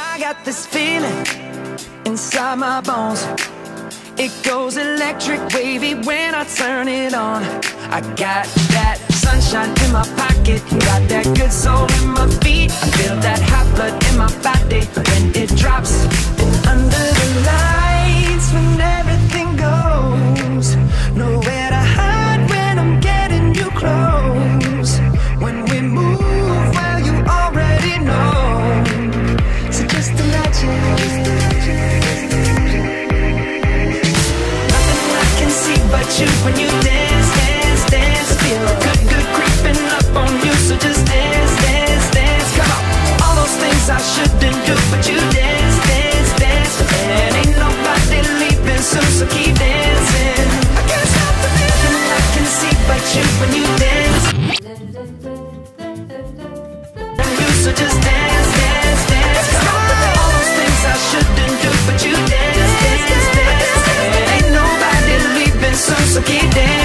I got this feeling inside my bones. It goes electric wavy when I turn it on. I got that sunshine in my pocket, got that good soul in my feet. I feel that hot blood in my body when it drops. when you dance, dance, dance. Feel good, good creeping up on you, so just dance, dance, dance. Come on, all those things I shouldn't but you dance, dance, dance. And ain't nobody leaving soon, so keep dancing. I can't stop the feeling I can see but you when you dance. You, so just dance. every day